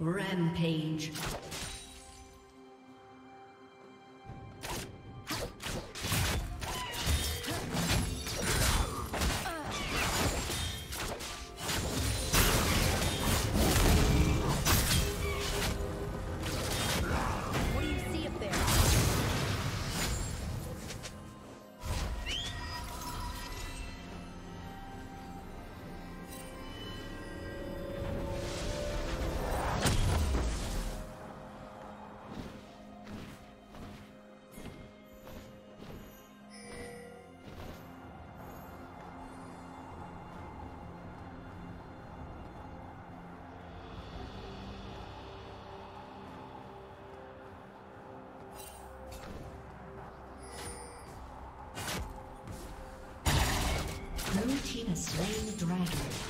Rampage. Slain the dragon.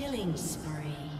Killing spree.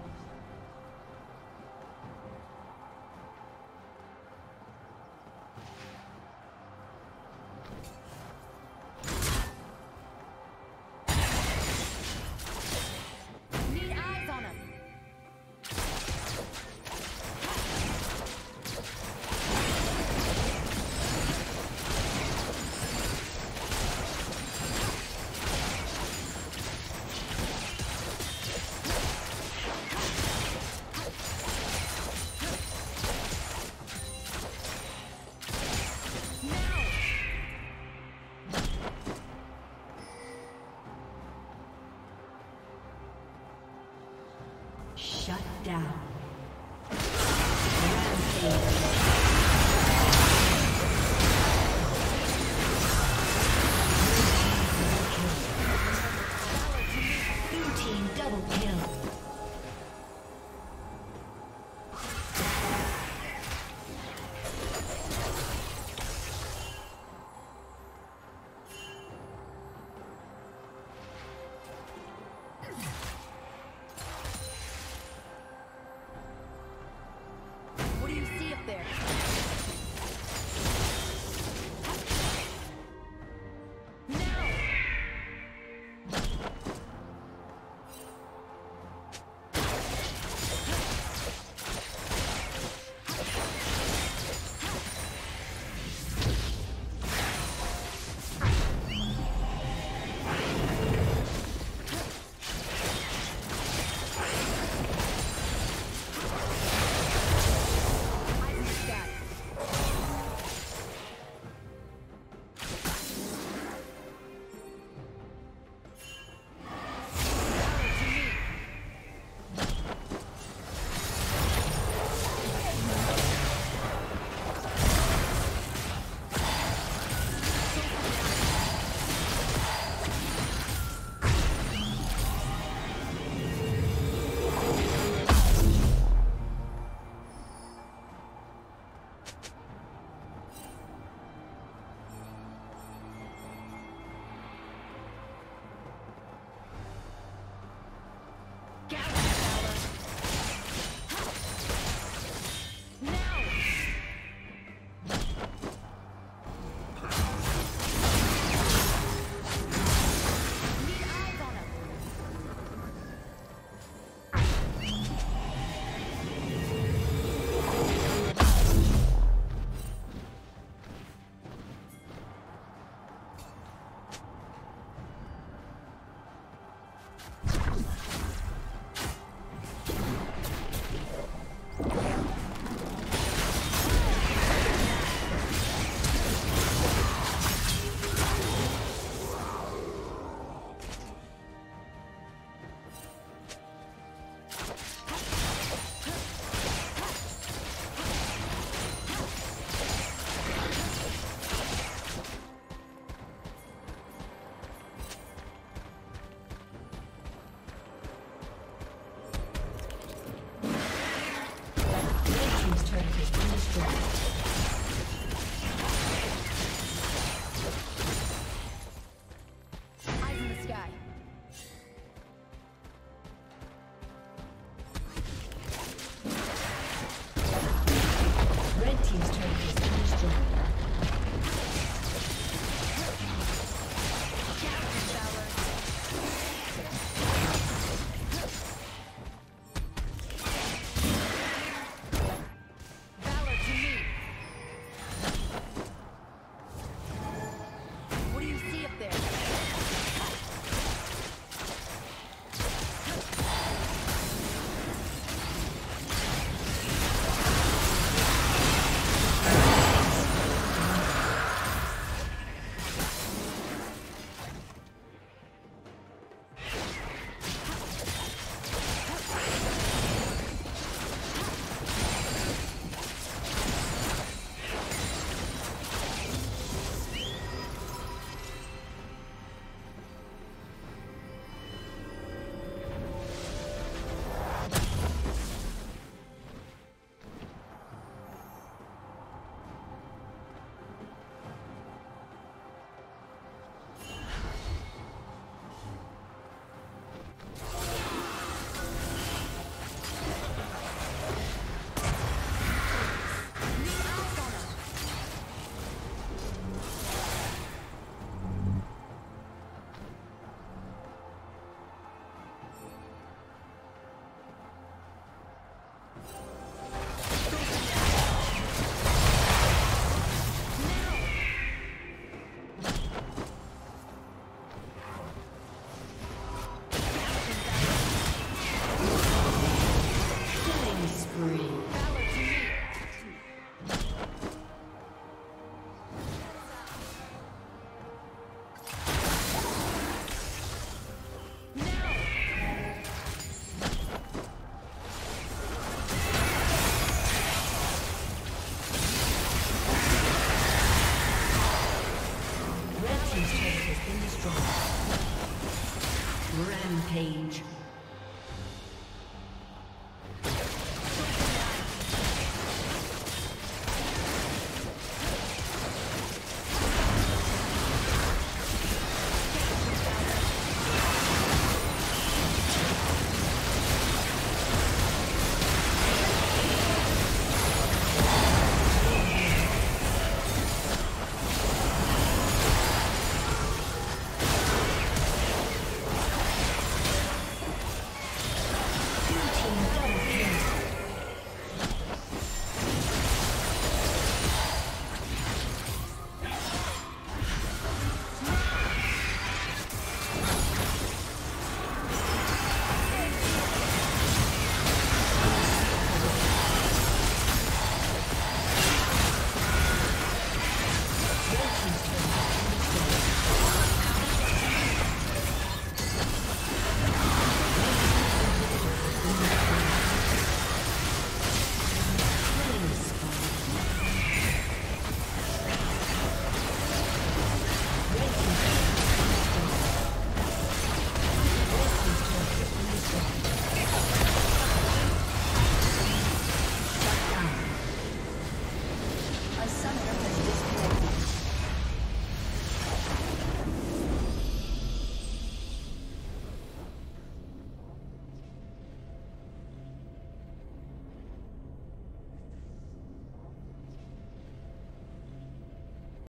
Has been destroyed.